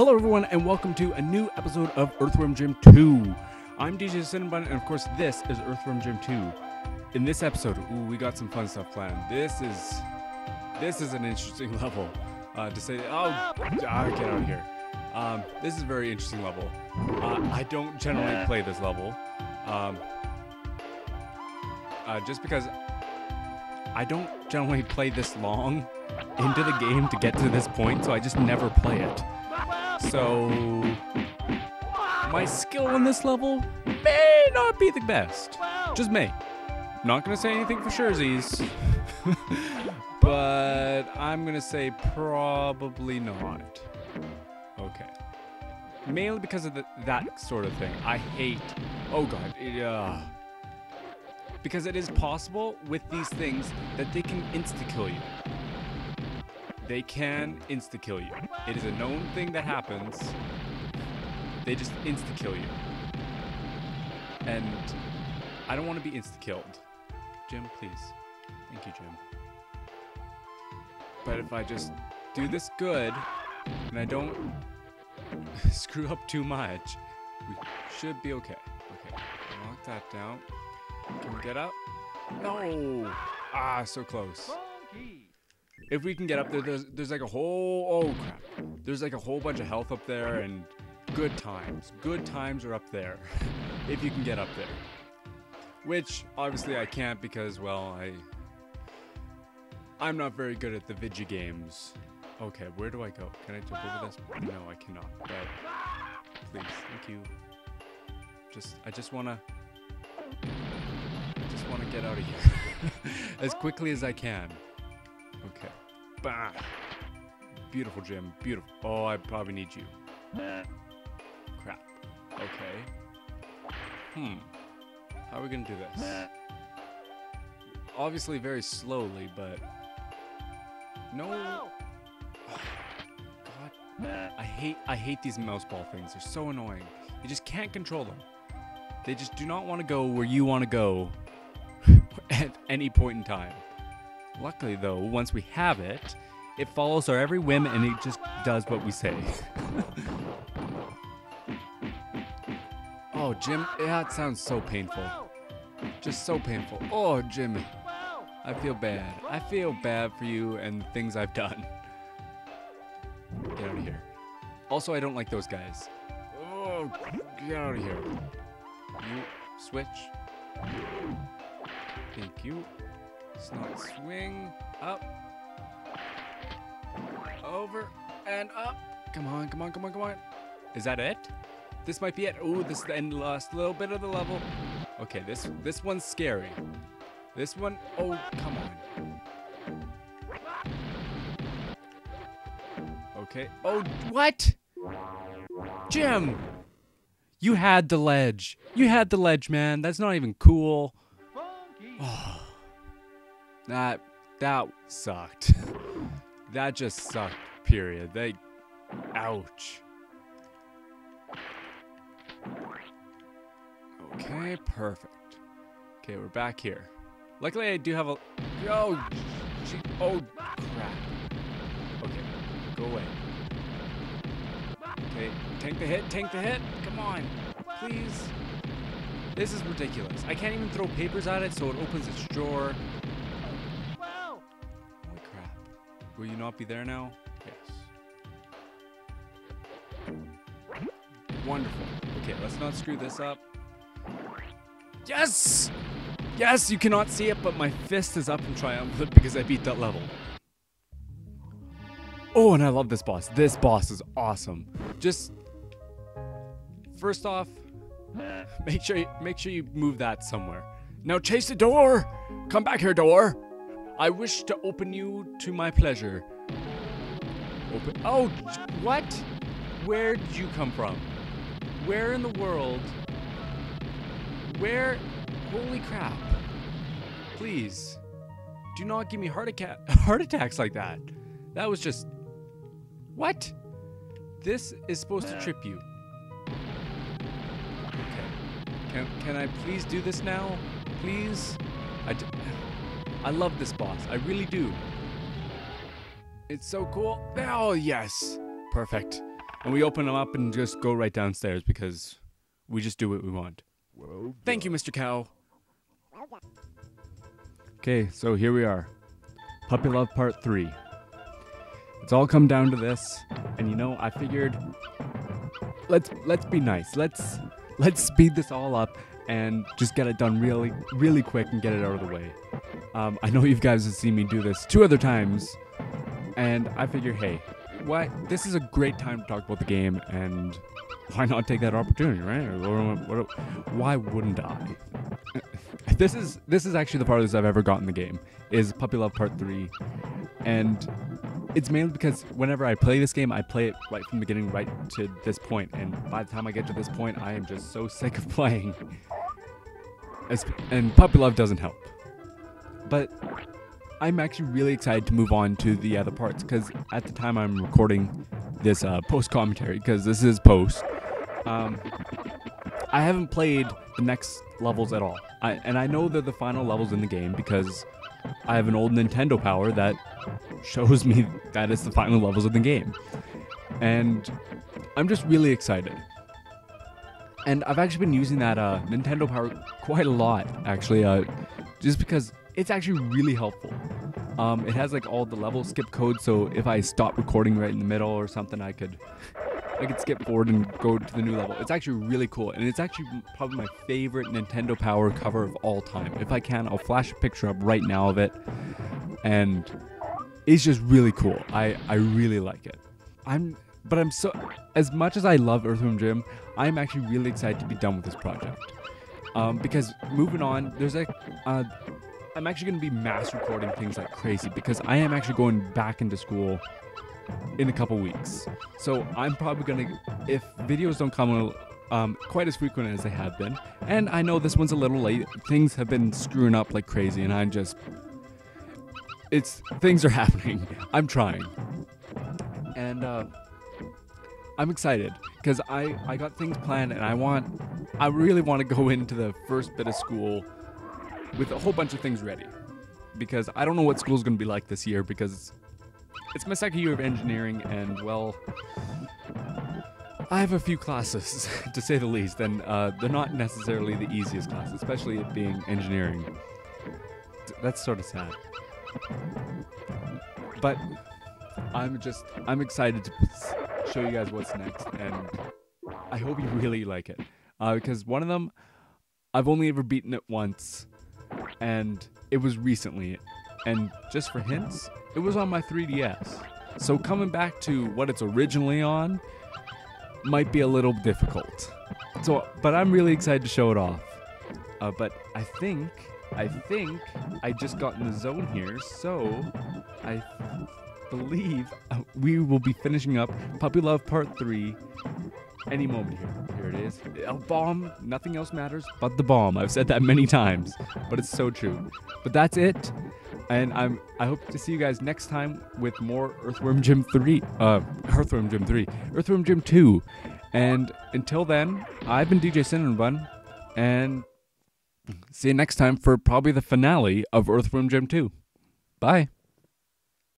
Hello, everyone, and welcome to a new episode of Earthworm Jim 2. I'm DJ Cinnamon Bun, and of course, this is Earthworm Jim 2. In this episode, ooh, we got some fun stuff planned. This is this is an interesting level. Uh, to say, oh, ah, get out of here. Um, this is a very interesting level. Uh, I don't generally play this level, um, uh, just because I don't generally play this long into the game to get to this point, so I just never play it. So my skill on this level may not be the best. Just may. Not gonna say anything for surezies. but I'm gonna say probably not. Okay. Mainly because of the, that sort of thing. I hate. Oh god. Yeah. Uh, because it is possible with these things that they can insta kill you. They can insta kill you. It is a known thing that happens. They just insta kill you. And I don't want to be insta killed. Jim, please. Thank you, Jim. But if I just do this good and I don't screw up too much, we should be okay. Okay, lock that down. Can we get up? No! Ah, so close if we can get up there, there's, there's like a whole, oh crap. There's like a whole bunch of health up there and good times. Good times are up there if you can get up there. Which obviously I can't because, well, I, I'm not very good at the Vigi games. Okay, where do I go? Can I jump over this? No, I cannot. But please, thank you. Just, I just wanna, I just wanna get out of here as quickly as I can. Okay. Beautiful, Jim. Beautiful. Oh, I probably need you. Crap. Okay. Hmm. How are we gonna do this? Obviously very slowly, but... No! God. I hate, I hate these mouse ball things. They're so annoying. You just can't control them. They just do not want to go where you want to go at any point in time. Luckily, though, once we have it, it follows our every whim and it just does what we say. oh, Jim, that sounds so painful. Just so painful. Oh, Jimmy. I feel bad. I feel bad for you and things I've done. Get out of here. Also, I don't like those guys. Oh, get out of here. You switch. Thank you. Snot swing. Up. Over and up. Come on, come on, come on, come on. Is that it? This might be it. Oh, this is the end last little bit of the level. Okay, this this one's scary. This one, oh, come on. Okay. Oh, what? Jim! You had the ledge. You had the ledge, man. That's not even cool. Oh. That that sucked. that just sucked. Period. They ouch. Okay, perfect. Okay, we're back here. Luckily, I do have a. Oh, oh, crap. Okay, go away. Okay, tank the hit, tank the hit. Come on, please. This is ridiculous. I can't even throw papers at it, so it opens its drawer. Will you not be there now? Yes. Wonderful. Okay, let's not screw this up. Yes! Yes, you cannot see it, but my fist is up in triumph because I beat that level. Oh, and I love this boss. This boss is awesome. Just first off, make sure you, make sure you move that somewhere. Now chase the door. Come back here, door. I wish to open you to my pleasure. Open. Oh, what? Where did you come from? Where in the world? Where? Holy crap. Please. Do not give me heart, attack, heart attacks like that. That was just. What? This is supposed to trip you. Okay. Can, can I please do this now? Please? I. D- I love this boss. I really do. It's so cool. Oh, yes. Perfect. and we open them up and just go right downstairs because we just do what we want. Thank you, Mr. Cow. Okay, so here we are. Puppy Love Part 3. It's all come down to this, and you know, I figured let's let's be nice. Let's let's speed this all up and just get it done really really quick and get it out of the way. Um, I know you guys have seen me do this two other times, and I figure, hey, why this is a great time to talk about the game, and why not take that opportunity, right? Why wouldn't I? this is this is actually the farthest I've ever gotten the game is Puppy Love Part Three, and it's mainly because whenever I play this game, I play it right from the beginning right to this point, and by the time I get to this point, I am just so sick of playing. And Puppy Love doesn't help. But I'm actually really excited to move on to the other parts because at the time I'm recording this uh, post commentary because this is post. Um, I haven't played the next levels at all, I, and I know they're the final levels in the game because I have an old Nintendo Power that shows me that it's the final levels of the game, and I'm just really excited. And I've actually been using that uh, Nintendo Power quite a lot, actually, uh, just because it's actually really helpful. Um, it has like all the level skip codes, so if I stop recording right in the middle or something, I could I could skip forward and go to the new level. It's actually really cool, and it's actually probably my favorite Nintendo Power cover of all time. If I can, I'll flash a picture up right now of it, and it's just really cool. I I really like it. I'm but I'm so as much as I love Earthworm Jim, I'm actually really excited to be done with this project. Um, because moving on, there's like uh, I'm actually going to be mass recording things like crazy because I am actually going back into school in a couple weeks. So I'm probably going to, if videos don't come um, quite as frequent as they have been, and I know this one's a little late, things have been screwing up like crazy, and I'm just, it's, things are happening. I'm trying. And, uh, I'm excited because I, I got things planned and I want I really want to go into the first bit of school with a whole bunch of things ready. Because I don't know what school's going to be like this year because it's my second year of engineering and well I have a few classes to say the least and uh, they're not necessarily the easiest classes especially it being engineering. That's sort of sad. But I'm just I'm excited to show you guys what's next and I hope you really like it. Uh, because one of them I've only ever beaten it once and it was recently. And just for hints, it was on my 3DS. So coming back to what it's originally on might be a little difficult. So, but I'm really excited to show it off. Uh, but I think, I think I just got in the zone here, so I believe uh, we will be finishing up Puppy Love Part 3 any moment here. Here it is. A bomb. Nothing else matters but the bomb. I've said that many times, but it's so true. But that's it. And I'm I hope to see you guys next time with more Earthworm Jim 3. Uh Earthworm Jim 3. Earthworm Jim 2. And until then, I've been DJ Cinnamon and see you next time for probably the finale of Earthworm Jim 2. Bye.